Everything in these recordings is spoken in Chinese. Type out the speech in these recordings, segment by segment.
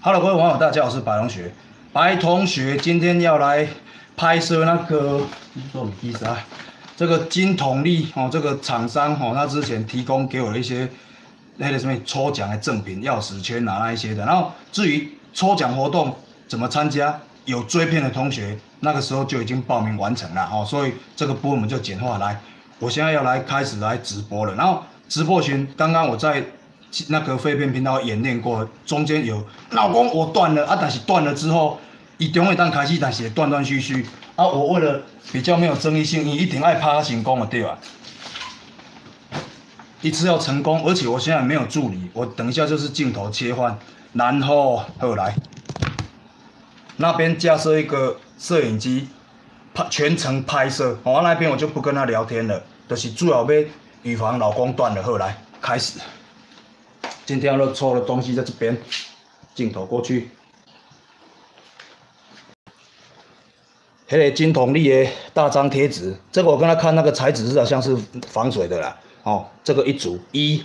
Hello，各位网友，大家好，我是白同学。白同学今天要来拍摄那个什么意思啊？这个金统利哦，这个厂商哦，他之前提供给我的一些那个什么抽奖的赠品、钥匙圈啊那一些的。然后至于抽奖活动怎么参加，有追片的同学那个时候就已经报名完成了哦，所以这个部分我们就简化来。我现在要来开始来直播了，然后直播群刚刚我在。那个飞片频道演练过，中间有老公我断了啊，但是断了之后，一中会当开始，但是断断续续啊。我为了比较没有争议性，你一定爱拍成功啊对吧？一次要成功，而且我现在没有助理，我等一下就是镜头切换，然后后来那边架设一个摄影机，拍全程拍摄。我那边我就不跟他聊天了，就是主要要预防老公断了。后来开始。今天要抽的东西在这边，镜头过去。那个金铜利的大张贴纸，这个我刚才看那个材质是好像是防水的啦。哦，这个一组一、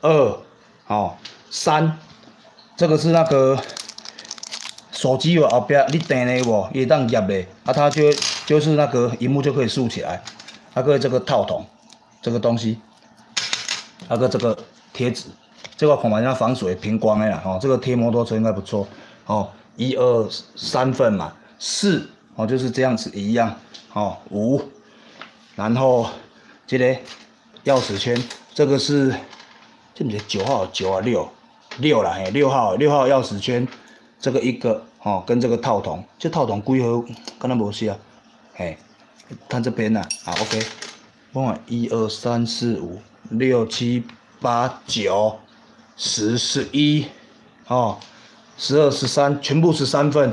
二、哦三，这个是那个手机有后边你电的无，也当压的，啊，它就就是那个荧幕就可以竖起来。那个这个套筒，这个东西，那个这个贴纸。这个恐怕要防水平光的啦，哦，这个贴摩托车应该不错，哦，一二三份嘛，四哦就是这样子一样，哦五，然后这个钥匙圈，这个是这里是九号九啊六六啦，嘿六号六号钥匙圈，这个一个哦跟这个套筒，这套筒规格跟他无事啊，嘿，看这边呐，啊 OK，我一二三四五六七八九。十、十一，哦，十二、十三，全部十三份。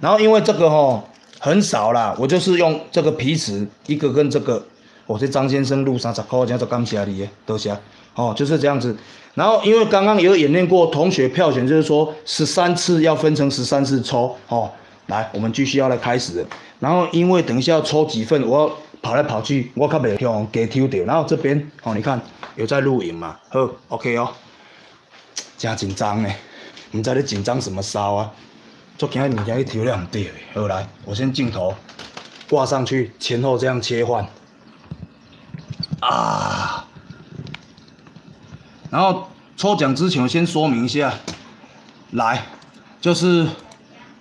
然后因为这个哦很少啦，我就是用这个皮尺一个跟这个，我这张先生录三十块，这样做感谢你的，多谢。哦，就是这样子。然后因为刚刚有演练过，同学票选就是说十三次要分成十三次抽。哦，来，我们继续要来开始。然后因为等一下要抽几份，我要跑来跑去，我可袂用给抽掉。然后这边哦，你看有在录影嘛？好，OK 哦。真紧张呢，唔知你紧张什么骚啊？做其他物件去调了唔对好来，我先镜头挂上去，前后这样切换。啊！然后抽奖之前我先说明一下，来，就是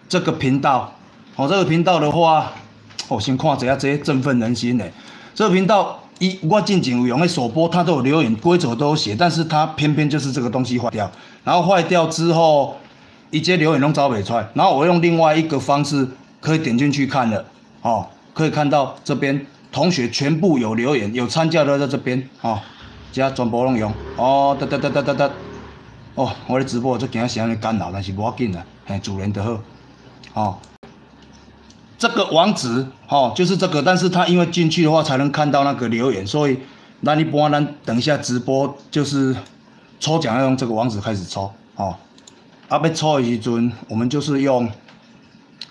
这个频道，哦，这个频道的话，我先看一下这些振奋人心的，这个频道。一我进前有用的首播，它都有留言规则都有写，但是它偏偏就是这个东西坏掉，然后坏掉之后，一接留言都找不出来，然后我用另外一个方式可以点进去看了，哦，可以看到这边同学全部有留言，有参加的在这边，哦，加全部拢用，哦，哒哒哒哒哒哒，哦，我的直播就惊时安尼干扰，但是无要紧啦，嘿，主人就好，哦。这个网址，哦，就是这个，但是他因为进去的话才能看到那个留言，所以那一般咱等一下直播就是抽奖要用这个网址开始抽，哦，啊，被抽的时阵，我们就是用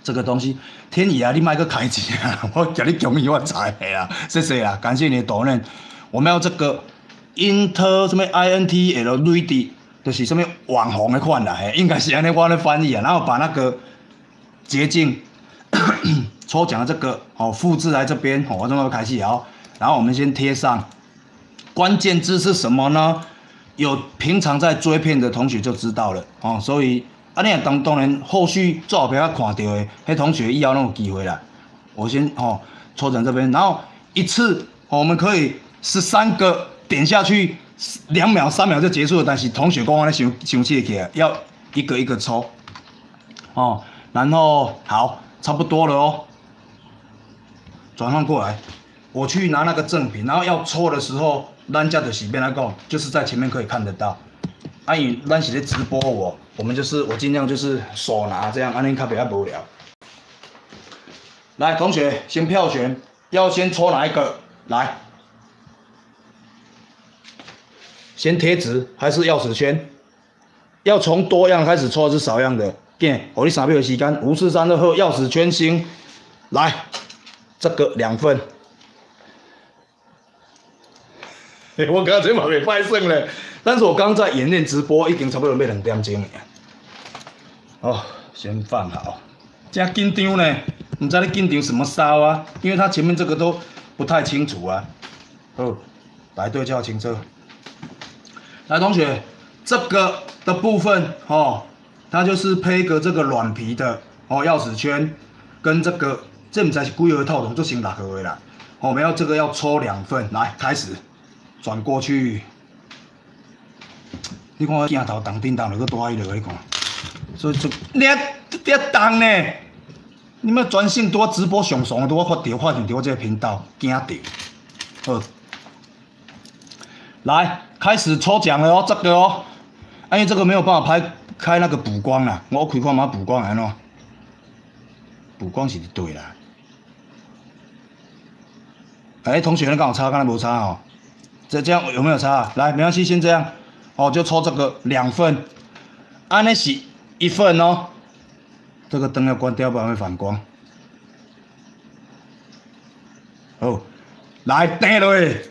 这个东西。天宇啊，你买个开机啊，我叫你恭喜发财啊，谢谢啊，感谢你的导念。我们要这个 Inter 什么 int l ready，就是什么网红的款啦，应该是安尼我咧翻译啊，然后把那个捷径。抽奖的这个哦，复制来这边，我这么开始哦。然后我们先贴上，关键字是什么呢？有平常在追片的同学就知道了哦。所以啊，你当当然后续照片看到的，那同学以后那有机会啦。我先哦，抽奖这边，然后一次我们可以十三个点下去，两秒三秒就结束了。但是同学刚刚咧想想起来，要一个一个抽哦。然后好。差不多了哦，转换过来，我去拿那个赠品，然后要抽的时候，咱家的洗边来讲，就是在前面可以看得到。阿姨，咱是在直播我，我们就是我尽量就是手拿这样，安尼卡比较无聊。来，同学先票选，要先抽哪一个？来，先贴纸还是钥匙圈？要从多样开始抽还是少样的？我你三秒的时间，五四三二后钥匙圈星，来，这个两份。我刚才嘛被派胜了，但是我刚在演练直播，已经差不多要两点钟了。哦，先放好。加紧张呢？你知道你紧张什么烧啊？因为他前面这个都不太清楚啊。哦，来对焦清澈。来，同学，这个的部分哦，它就是配个这个软皮的哦钥匙圈，跟这个这不才是龟儿套筒就行打合的啦。我们要这个要抽两份，来开始转过去。你看我镜头当叮当那个大一了，你看，所以就你你动呢？你们专心多直播上爽，多发条发现到我这个频道，惊到。好，来开始抽奖了哦，这个哦，因为这个没有办法拍开那个补光啦，我开看嘛补光安喏，补光是对啦。哎，同学，你刚好差，刚才无差哦。这这样有没有差？来，没关系，先这样。哦，就抽这个两份，安尼是一份哦。这个灯要关掉，不然会反光。好，来订落去，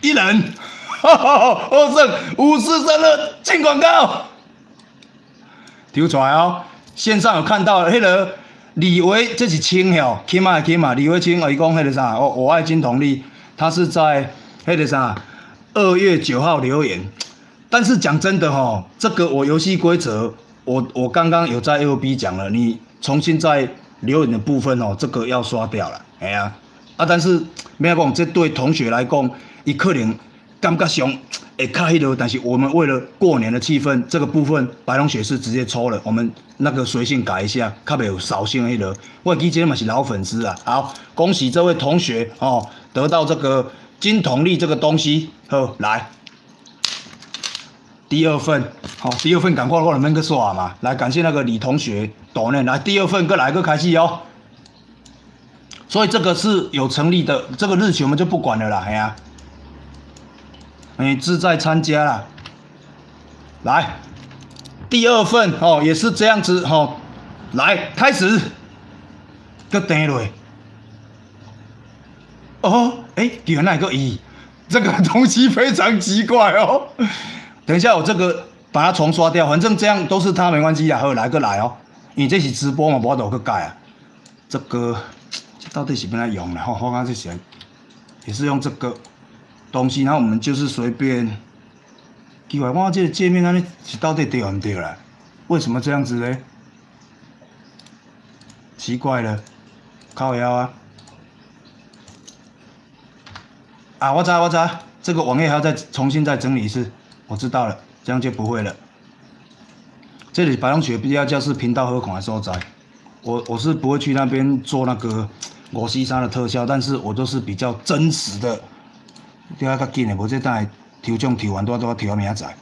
一人，哈哈哈二胜五四三二进广告，丢出来哦。线上有看到迄个李维，这是清哦，起码起码李维清，伊讲迄个啥？哦，我爱金童力，他是在迄个啥二月九号留言。但是讲真的哦，这个我游戏规则，我我刚刚有在 L B 讲了，你重新在留言的部分哦，这个要刷掉了，哎呀，啊，但是没有讲，这对同学来讲，伊可能感觉上会卡迄个，但是我们为了过年的气氛，这个部分白龙雪是直接抽了，我们那个随性改一下，较袂有扫兴迄落。我记今天嘛是老粉丝啊，好，恭喜这位同学哦，得到这个金铜力这个东西，好来。第二份，好，第二份赶快过来，免去刷嘛。来，感谢那个李同学多呢。来，第二份，过来个开始哦。所以这个是有成立的，这个日期我们就不管了啦，哎呀，你自在参加啦。来，第二份哦，也是这样子哦。来，开始，个登落。哦，哎，原来个一，这个东西非常奇怪哦。等一下，我这个把它重刷掉，反正这样都是它没关系啊。好，来个来哦，你这是直播嘛，我都去改啊。这个这到底是不来用的？我我刚才想，也是用这个东西，然后我们就是随便。奇怪，我这个界面那里是到底对唔对啦？为什么这样子呢？奇怪了，靠腰啊！啊，我知我知，这个网页还要再重新再整理一次。我知道了，这样就不会了。这里白龙雪必要教室频道何恐的所在，我我是不会去那边做那个我西沙的特效，但是我都是比较真实的，调较紧的，无这等抽奖抽完都都要抽明仔载。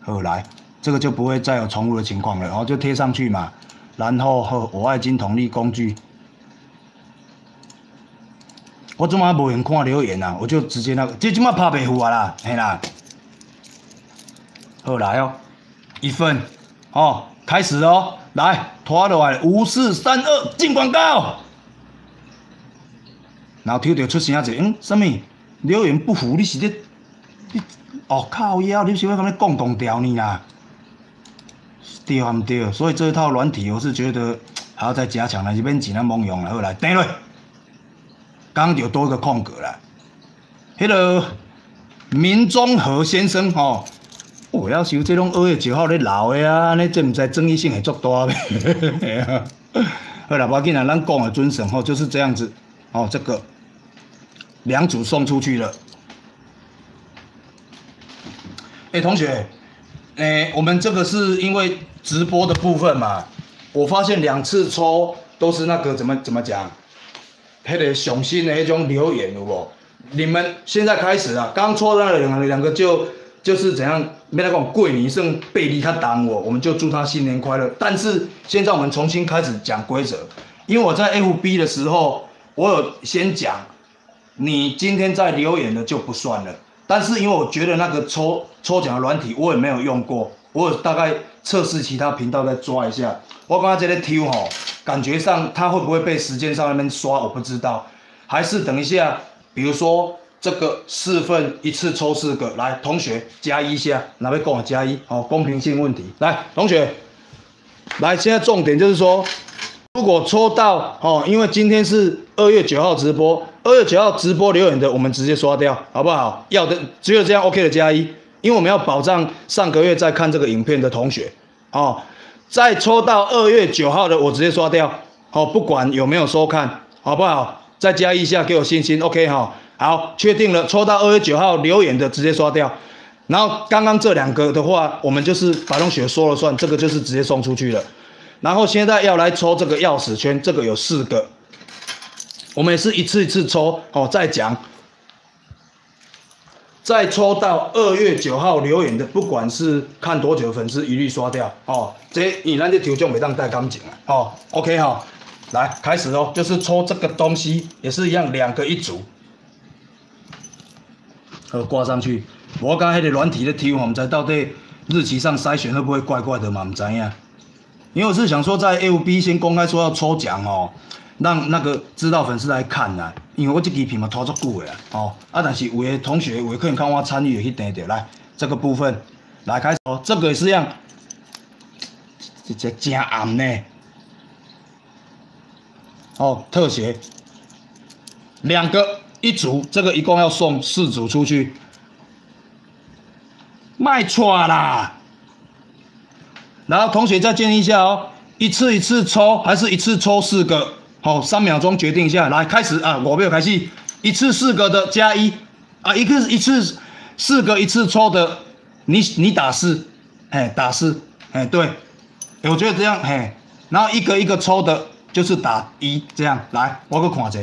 好来，这个就不会再有重复的情况了，然后就贴上去嘛。然后和我爱金同力工具，我怎么无闲看留言啊？我就直接那个，这怎么拍白虎啊啦？嘿啦。好来哦，一份哦，开始哦，来拖落来，五四三二，进广告。然后抽到出声啊，就嗯，什么留言不符？你是咧？你哦靠腰，你是要跟你共同调呢啦？对啊，唔对？所以这一套软体，我是觉得还要再加强了，这边只能蒙用了。好来，等落，刚就多一个空格了。Hello，民中和先生吼。我要收这种二月九号咧老的啊，尼这毋知争议性会足大咩？好啦，要紧啊，咱讲的准绳吼就是这样子哦。这个两组送出去了。哎，同学，哎，我们这个是因为直播的部分嘛，我发现两次抽都是那个怎么怎么讲，迄个雄心的那种留言有无？你们现在开始啊，刚抽到两两个就。就是怎样，没那个贵你剩贝利他挡我，我们就祝他新年快乐。但是现在我们重新开始讲规则，因为我在 FB 的时候，我有先讲，你今天在留言的就不算了。但是因为我觉得那个抽抽奖的软体我也没有用过，我有大概测试其他频道再抓一下。我刚刚在那挑吼，感觉上它会不会被时间上那边刷，我不知道。还是等一下，比如说。这个四份一次抽四个，来，同学加一下，哪位跟我加一？哦，公平性问题，来，同学，来，现在重点就是说，如果抽到哦，因为今天是二月九号直播，二月九号直播留言的，我们直接刷掉，好不好？要的只有这样 OK 的加一，因为我们要保障上个月在看这个影片的同学哦。再抽到二月九号的，我直接刷掉，好，不管有没有收看，好不好？再加一下，给我信心，OK 哈。好，确定了，抽到二月九号留言的直接刷掉。然后刚刚这两个的话，我们就是白龙雪说了算，这个就是直接送出去了。然后现在要来抽这个钥匙圈，这个有四个，我们也是一次一次抽哦。再讲，再抽到二月九号留言的，不管是看多久粉丝一律刷掉哦。这你那些头像没当带干净啊。哦，OK 哈，来开始哦，就是抽这个东西也是一样，两个一组，呃，挂上去。我刚迄个软体的题，我们才到底日期上筛选会不会怪怪的嘛？唔知呀。因为我是想说，在 FB 先公开说要抽奖哦，让那个知道粉丝来看呐。因为我这支片嘛拖足久的哦，啊，但是有的同学有的可能看我参与的去订的来这个部分来开始哦，这个也是一样，这这真暗呢。哦，特写两个一组，这个一共要送四组出去。卖错啦！然后同学再建议一下哦，一次一次抽还是一次抽四个？好，三秒钟决定一下，来开始啊！我没有开戏，一次四个的加一啊，一个一次四个一次抽的，你你打四，哎打四，哎对，我觉得这样嘿，然后一个一个抽的，就是打一这样来，我个看一下。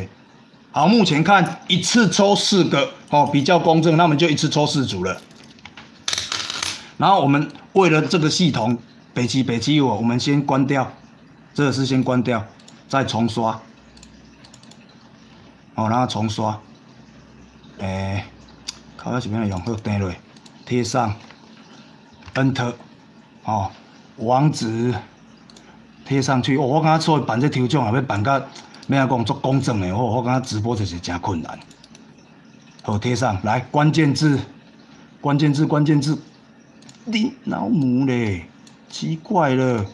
好，目前看一次抽四个哦，比较公正，那么就一次抽四组了。然后我们为了这个系统，北极北极我我们先关掉，这个是先关掉，再重刷，哦，然后重刷，诶，靠要怎么样用？好，登落，贴上，Enter，哦，网址贴上去。哦，我刚刚做办这抽奖，也要办到，咩啊讲做公正的，我我刚刚直播就是真困难。好，贴上来，关键字，关键字，关键字。你老母嘞，奇怪了，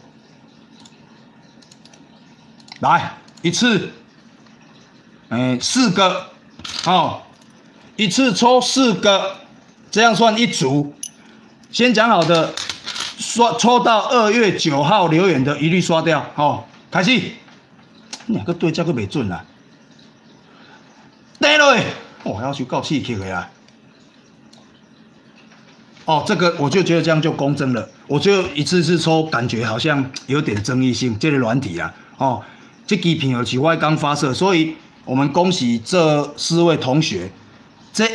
来一次，哎，四个，好，一次抽四个，这样算一组。先讲好的，刷抽到二月九号留言的，一律刷掉。好，开始，两个对这个没准啊，对了，我要去告气气的啊。哦，这个我就觉得这样就公正了。我就一次次抽，感觉好像有点争议性。这个软体啊，哦，这几片耳机外刚发射，所以我们恭喜这四位同学。这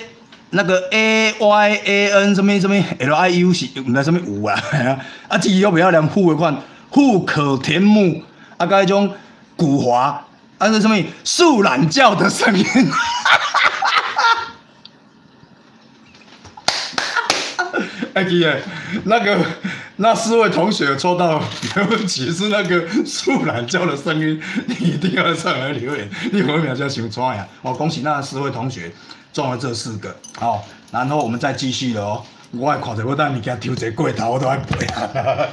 那个 A Y A N 什么什么 L I U 是唔知什么五啊？啊，这要不要连户的款？户可填木啊，该种古华，啊，是什么树懒叫的声音？哎耶，那个那四位同学抽到，对不起，是那个树懒叫的声音，你一定要上来留言，你五秒就要想抓呀！哦，恭喜那四位同学中了这四个，好，然后我们再继续了哦。我还看着我当你给他丢这柜头，我都还背啊。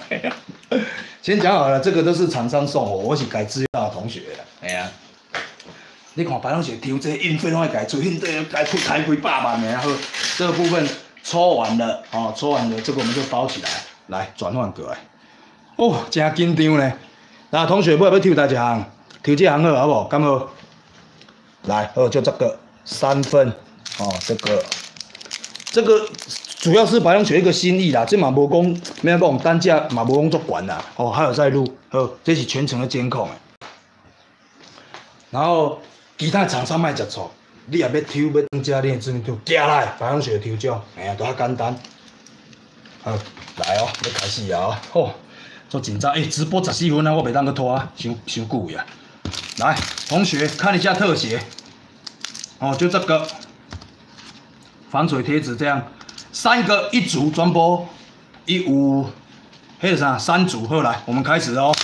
先讲好了，这个都是厂商送我，我是改资料的同学的。哎呀，你看白同学丢这运费拢会改出，运费改出开几百万的，然后这个部分。抽完了，哦，抽完了，这个我们就包起来，来转换过来。哦，真紧张呢。那同学，要要抽大一行？抽这行好，好不好？刚好。来，好，就这个三分，哦，这个，这个主要是白龙学一个心意啦。这嘛无讲，咩讲单价嘛无讲足管啦。哦，还有在录，好，这是全程的监控然后其他厂商卖食错。你也要抽要增加你的知名度，加来白龙雪抽奖，哎呀，都较简单。好，来哦，要开始啊！哦，做紧张，哎，直播十四分啊，我袂当去拖啊，伤伤久呀。来，同学看一下特写，哦，就这个防水贴纸，这样三个一组，转播一五，还有啥？三组，后来我们开始哦，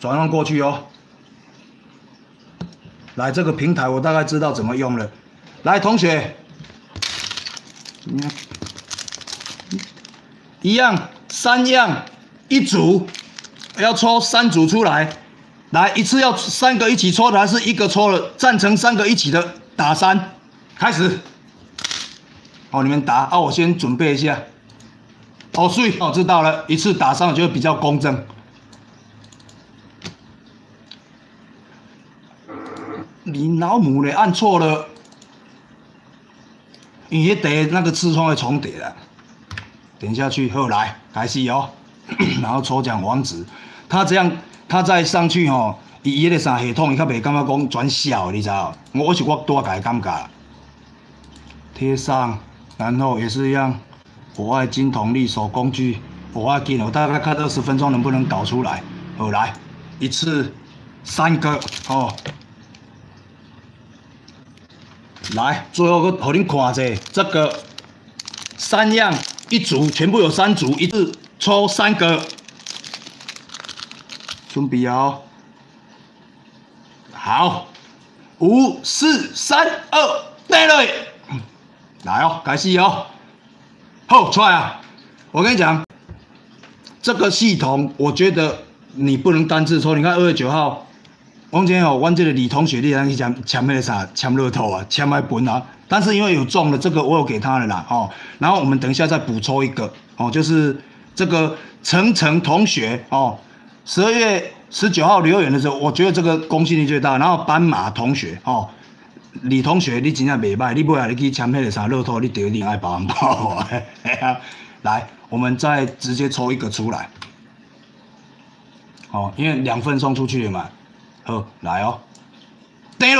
转换过去哦。来这个平台，我大概知道怎么用了。来，同学，一样三样一组，要抽三组出来，来一次要三个一起抽的，还是一个抽了？赞成三个一起的打三，开始。好，你们打啊，我先准备一下。哦，所以我知道了，一次打三就会比较公正。你老母的按错了，你也得那个痔疮会重叠的。等下去后来开始哦，然后抽奖网址，他这样他再上去吼，伊伊个啥系统伊较袂感觉讲转小，你知道？我是我多改感觉。贴上，然后也是一样，我爱金铜力手工具，我爱金，我大概看二十分钟能不能搞出来。后来一次三个哦。来，最后个，互恁看者，这个三样一组，全部有三组，一次抽三个，准备哦。好，五、四、三、二，来了，来哦，开始哦。好，出来啊！我跟你讲，这个系统，我觉得你不能单次抽。你看二月九号。王姐哦，我这个李同学，你讲去签签那个啥，签乐透啊，签买本啊。但是因为有中了，这个我有给他了啦，哦。然后我们等一下再补抽一个，哦，就是这个程程同学哦，十二月十九号留言的时候，我觉得这个公信力最大。然后斑马同学哦，李同学你真正袂歹，你不要你去签那个啥乐透，你得另爱包红包啊。来，我们再直接抽一个出来，哦，因为两份送出去了嘛。好，来哦，第一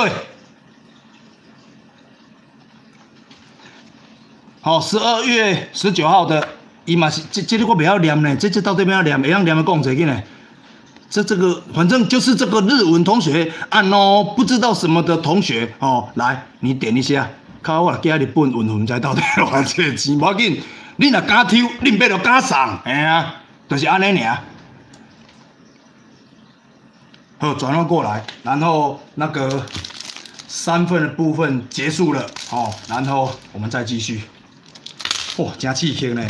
好，十二月十九号的，伊嘛是这这个我不要念呢，这这到底不要念，会样念的讲一个呢？这这个反正就是这个日文同学按哦，不知道什么的同学哦，来你点一下，看我寄日本运费在到底偌济钱，无要紧，你若敢抽，你免着敢送，哎呀，就是安尼尔。好，转换过来，然后那个三份的部分结束了，哦，然后我们再继续。哇，真刺激呢！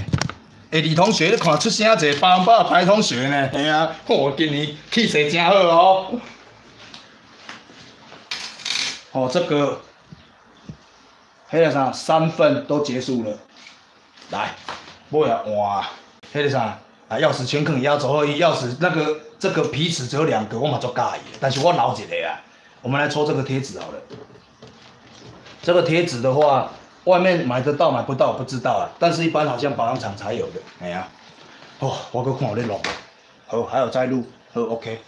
诶，李同学，你看出声者，八八排同学呢？哎呀，我今年气势真好哦。哦，这个，迄个啥，三份都结束了。来，我要换，迄个啥，啊，钥匙圈可以压走而已，钥匙那个。这个皮尺只有两个，我嘛做介意，但是我留一个啊。我们来抽这个贴纸好了。这个贴纸的话，外面买得到买不到不知道啊，但是一般好像保养厂才有的。哎呀，哦，我搁看我咧录，好，还有在录，好，OK。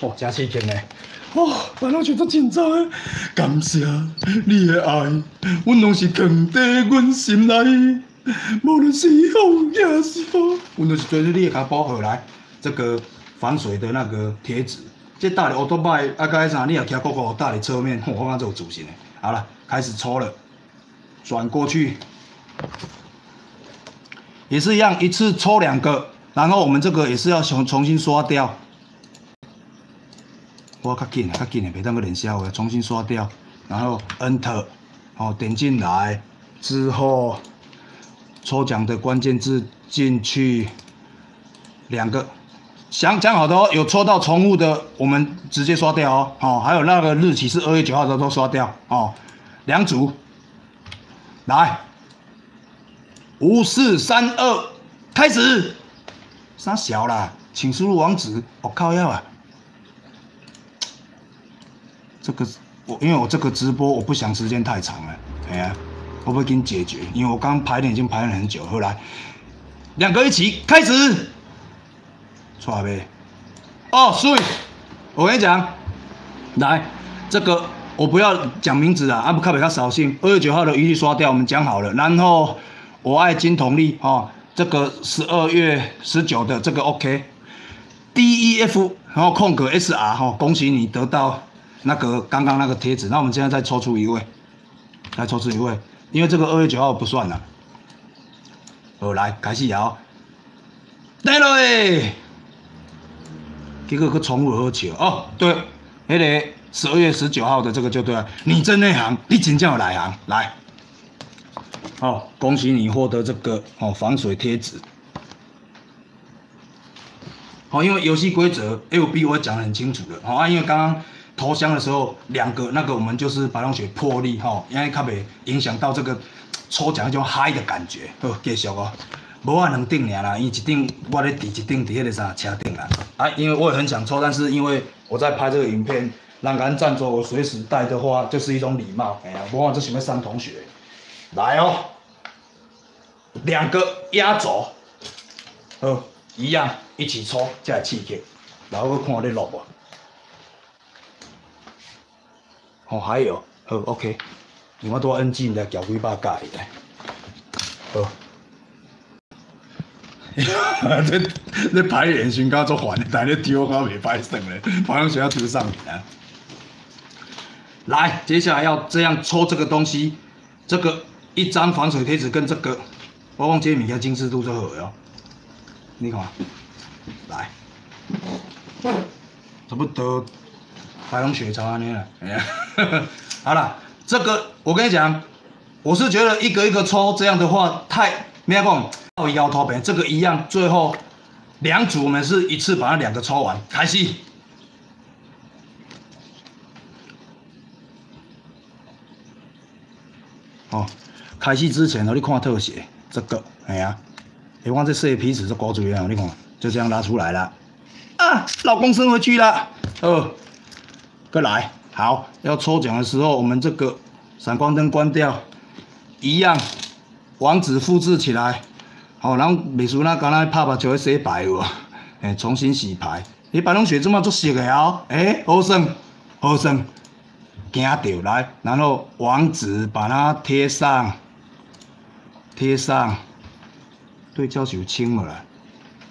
哦，真刺激呢。哦，我拢觉得紧张啊。感谢你的爱，阮拢是藏在阮心内，无论是好也是好，阮都是做你的卡包好来。这个防水的那个贴纸，这大的奥多拜啊，该啥？你也骑过过大的车面，我讲这有主心的。好了，开始抽了，转过去，也是一样，一次抽两个，然后我们这个也是要重重新刷掉。我较紧，较紧的，别当个连消的，重新刷掉，然后 Enter，哦，点进来之后，抽奖的关键字进去，两个。想讲好的哦，有抽到宠物的，我们直接刷掉哦。好，还有那个日期是二月九号的都刷掉哦。两组，来，五四三二，开始。三小啦，请输入网址。我靠要啊！这个我因为我这个直播我不想时间太长了，哎呀，我不会给你解决，因为我刚排练已经排了很久。后来两个一起开始。错呗，哦，所以，我跟你讲，来，这个我不要讲名字啊，阿不卡比较扫兴。二月九号的一律刷掉，我们讲好了。然后我爱金同力哦，这个十二月十九的这个 OK，D E F，然后空格 S R 哈，恭喜你得到那个刚刚那个贴纸。那我们现在再抽出一位，再抽出一位，因为这个二月九号不算了。好，来开始摇，来了诶。一个个宠物喝酒哦，对，那个十二月十九号的这个就对了。你真内行，你真叫我来行来。好，恭喜你获得这个哦防水贴纸。好，因为游戏规则 L B 我讲得很清楚的，好啊，因为刚刚投降的时候两个那个我们就是白龙雪破力哈，因为它袂影响到这个抽奖那种嗨的感觉，好，继续哦。无啊两顶尔啦，因为一顶我咧伫一顶伫迄个啥车顶啦。啊，因为我也很想抽，但是因为我在拍这个影片，让人赞助我随时带的话，就是一种礼貌。哎呀，无啊，这想要伤同学。来哦，两个压轴，好，一样一起抽，才会刺激。然后去看你落无。哦，还有，好，OK，我多 N G 来交几百盖来，好。这这排演先搞做烦，但你丢我未排算嘞，好像需要丢上啊。来，接下来要这样抽这个东西，这个一张防水贴纸跟这个，我忘记物件精致度就好了。你看，来，差不多白龙血槽安尼了。好了，这个我跟你讲，我是觉得一个一个抽这样的话太没有讲。到摇头边，这个一样，最后两组我们是一次把它两个抽完，开始。哦，开戏之前呢，你看特写，这个，哎呀，你看这色皮子是高主意啊，你看，就这样拉出来了。啊，老公升回去了。哦，过来，好，要抽奖的时候，我们这个闪光灯关掉，一样，网址复制起来。哦，然后秘书那刚才拍拍就会洗牌喎，哎，重新洗牌。你白龙血这么做熟个哦，哎，好生好生，惊到来，然后网址把它贴上，贴上，对焦就清了，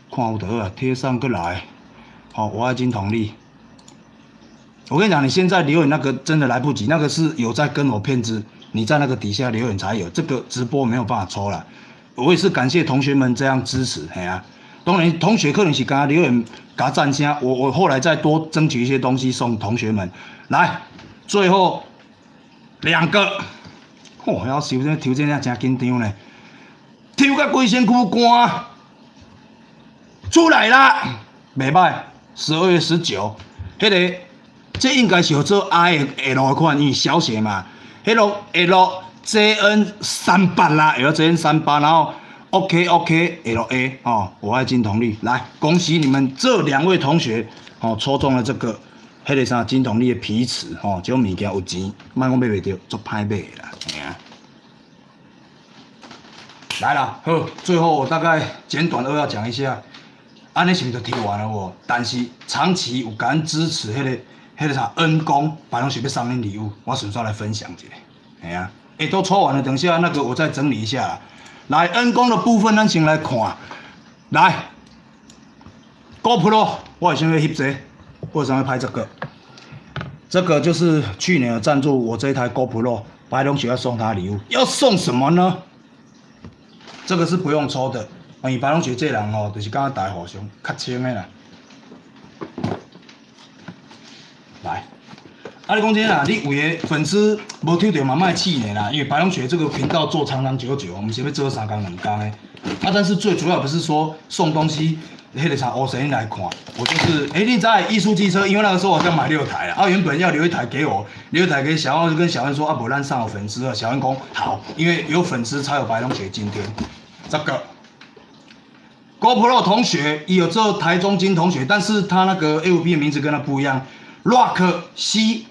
看有得啊，贴上过来。好，我已经同意。我跟你讲，你现在留言那个真的来不及，那个是有在跟我骗子，你在那个底下留言才有，这个直播没有办法抽了。我也是感谢同学们这样支持，哎呀，当然同学可能是刚刚留言给他赞声，我我后来再多争取一些东西送同学们。来，最后两个，哦，要收这条件也真紧张呢，抽个龟仙裤干出来啦，未歹，十二月十九，迄个这应该是叫做 I L 款，因小写嘛，迄个 L。JN 三八啦，L JN 三八，然后 OK OK LA 哦，我爱金童力，来恭喜你们这两位同学哦，抽中了这个黑个啥金童力的皮尺哦，这种物件有钱，卖我买袂到，做歹买啦，吓。来啦，好，最后我大概简短都要讲一下，安尼是毋是就听完了哦？但是长期有敢支持迄个迄个啥恩公，白龙是要送恁礼物，我顺便来分享一下，系啊。也都抽完了，等下那个我再整理一下。来恩公的部分，咱先来看。来，GoPro，我先要翕这，为什么要拍这个？这个就是去年赞助我这一台 GoPro，白龙雪要送他礼物，要送什么呢？这个是不用抽的，因为白龙雪这人哦，就是刚刚大互相较清的啦。来。啊，你讲真啦，你为个粉丝无抽到嘛，卖气馁啦。因为白龙雪这个频道做长长久久，我们是要做三工两工的。啊，但是最主要不是说送东西，迄个啥欧神来看，我就是哎，你在艺术机车，因为那个时候我刚买六台啊，啊，原本要留一台给我，留一台给小安，就跟小安说啊，不然上有粉丝啊。小安讲好，因为有粉丝才有白龙雪今天。这个 GoPro 同学有做台中金同学，但是他那个 A P 的名字跟他不一样，Rock C。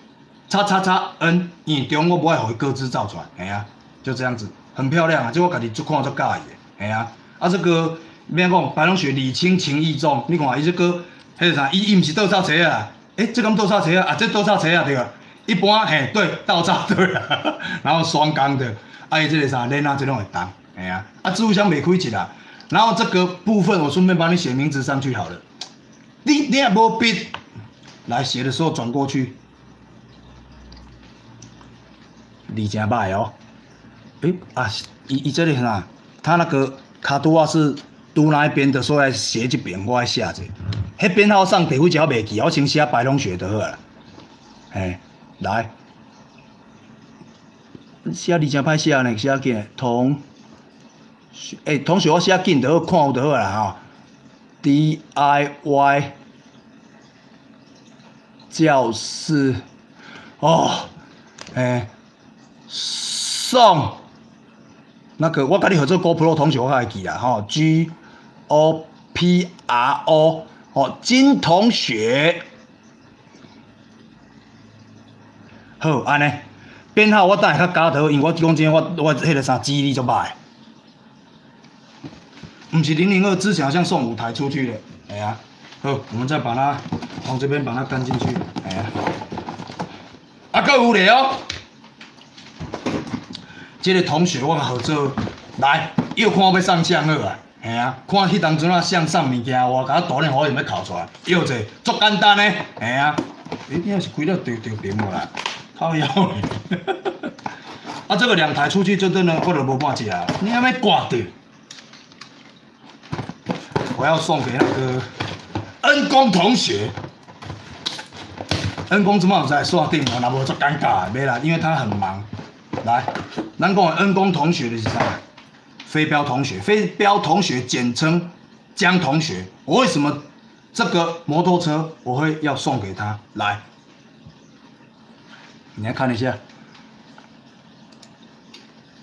叉叉叉 N，因中我不爱互伊各自造出来，哎呀，就这样子，很漂亮啊，这我家己做看做介意的，哎呀，啊这个免讲白龙雪礼轻情意重，你看伊这个迄个啥，伊伊毋是倒插车啊，诶，这敢倒插车啊，啊这倒插车啊对啊，一般嘿对倒插对啊，然后双缸的，啊伊这个啥链啊这种会当，哎呀，啊置物箱袂开起啦，然后这个部分我顺便帮你写名字上去好了，你你也无笔，来写的时候转过去。你真歹哦！诶啊，伊伊这里啥？他那个卡图啊是读哪一边的？所以写一遍，我来写者。迄编号上地方只袂记，我先写白龙雪就好啦。嘿，来，写你真歹写呢，写紧同，诶，同学我写紧就好，看有就好啦吼。DIY 教室哦，诶，送。那个我跟你合作 GoPro 同学我还记啊，吼 G O P R O 哦，金同学，好安尼，编号我等下较加头，因为我讲真，我我迄个啥记忆力足歹。毋是零零二之前好像送五台出去的，哎呀，好，我们再把它从这边把它干进去，哎呀，啊，够有咧哦，这个同学我合作，来，又看要上相好啊，哎呀，看迄当阵啊相上物件，我甲大连火焰要考出来，又者足简单的，哎呀，哎，你也是开了丢丢屏幕啦，靠腰嘞，啊，这个两台出去就真的我就无半只啊，你还要挂掉。我要送给那个恩公同学，恩公怎么在刷定了？那无做尴尬，没啦，因为他很忙。来，咱讲恩公同学的是啥？飞镖同学，飞镖同学简称江同学。我为什么这个摩托车我会要送给他？来，你来看一下。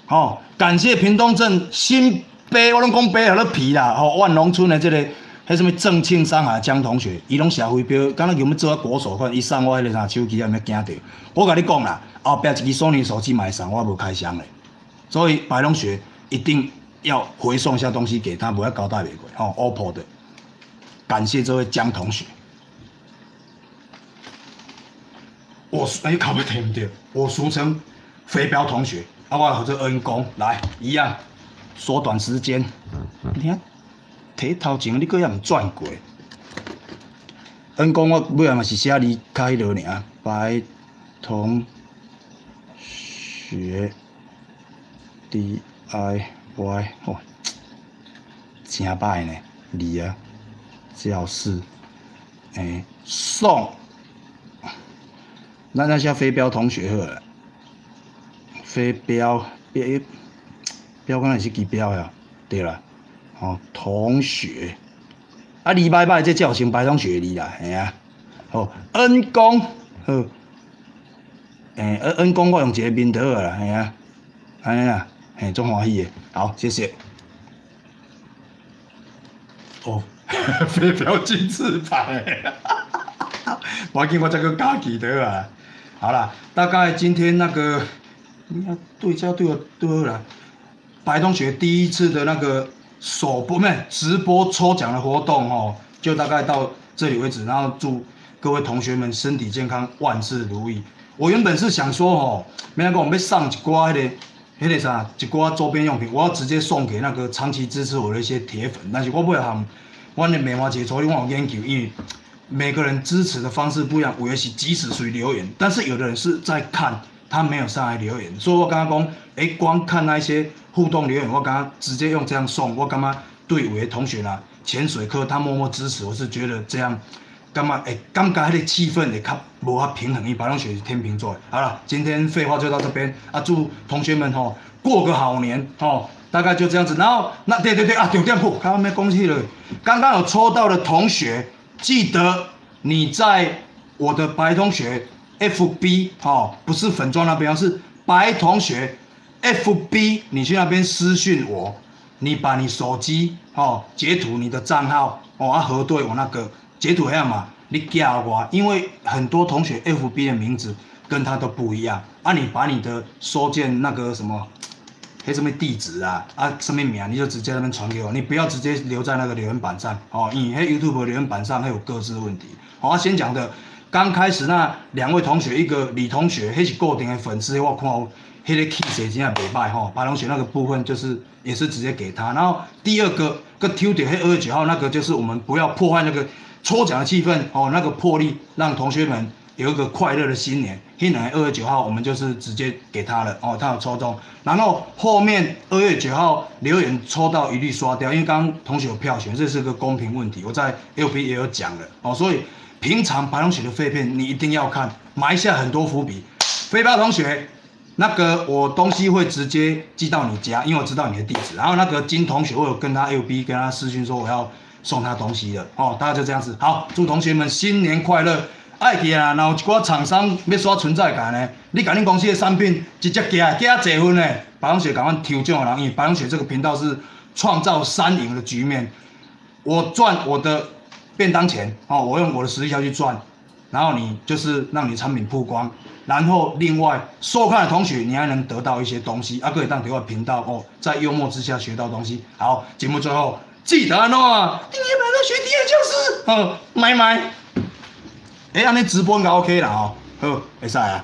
好，感谢屏东镇新。北我拢讲白，了皮啦！吼，万隆村的这个，迄什么郑庆山啊，江同学，伊拢社会标，刚刚叫我们做啊国手款，伊送我迄个啥手机，还没惊到。我甲你讲啦，后壁一支索尼手机买送，我无开箱嘞。所以白龙学一定要回送一下东西给他，不要交代袂过。吼，OPPO 的，感谢这位江同学。我哎，考不听唔对，我俗称飞镖同学，啊，我和这恩公来一样。缩短时间，你看，睇头前你个也毋转过。恩公我尾下嘛是写离开了尔，白同学 D I Y 哇，真歹呢，离啊，教室，诶，送，那那些飞镖同学好了，飞镖别。标刚才是几标呀？对啦，哦，同学，啊，李拜拜这叫成白同学哩啦，系啊，哦，恩公，好，诶，恩恩公我用一个面头啦，系啊，安尼啦，嘿，中欢喜的，好，谢谢。哦，飞镖金字牌，我见我这个假记得啊，好啦，大概今天那个，你要对焦对我对了啦。白同学第一次的那个首播，没直播抽奖的活动哦，就大概到这里为止。然后祝各位同学们身体健康，万事如意。我原本是想说哦，没那个我们上一挂那个那个啥，一挂周边用品，我要直接送给那个长期支持我的一些铁粉。但是我不会喊，我的梅花节抽，因为我研究，因为每个人支持的方式不一样。我也是即使属于留言，但是有的人是在看，他没有上来留言。所以我刚刚讲，哎，光看那些。互动留言，我刚刚直接用这样送，我干嘛对有的同学啦，潜水课他默默支持，我是觉得这样干嘛？哎，刚刚那个气氛也较无法平衡，一白龙雪是天秤座。好了，今天废话就到这边啊！祝同学们吼过个好年吼，大概就这样子。然后那对对对啊，酒店铺刚刚没恭喜了，刚刚有抽到的同学，记得你在我的白同学 FB 哦，不是粉妆那边，是白同学。F B，你去那边私讯我，你把你手机哦截图你的账号哦啊核对我那个截图下嘛，你加我，因为很多同学 F B 的名字跟他都不一样啊，你把你的收件那个什么，黑什么地址啊啊什么名，你就直接那边传给我，你不要直接留在那个留言板上哦，因为 YouTube 留言板上还有各自问题。好，先讲的刚开始那两位同学，一个李同学，还是固定的粉丝，我看。黑的 key 谁今天没卖哈？白龙雪那个部分就是也是直接给他。然后第二个个 Q 点黑二月九号那个就是我们不要破坏那个抽奖的气氛哦，那个魄力让同学们有一个快乐的新年。黑奶二月九号我们就是直接给他了哦，他有抽中。然后后面二月九号留言抽到一律刷掉，因为刚刚同学有票选，这是个公平问题。我在 LP 也有讲了哦，所以平常白龙雪的废片你一定要看，埋下很多伏笔。飞镖同学。那个我东西会直接寄到你家，因为我知道你的地址。然后那个金同学，我有跟他 L B 跟他私讯说我要送他东西了哦，大概就这样子。好，祝同学们新年快乐！爱记啊，然后一寡厂商要刷存在感呢，你甲恁公司的产品直接加加侪分呢，白龙雪赶快抽奖人，因为白龙雪这个频道是创造三赢的局面，我赚我的便当钱哦，我用我的实力下去赚，然后你就是让你产品曝光，然后另外收看的同学你还能得到一些东西，啊，可以当另外频道哦，在幽默之下学到东西。好，节目最后记得啊，订阅白龙雪第二教师，嗯，买买。哎，安尼直播应该 OK 了哦，好，会使啊。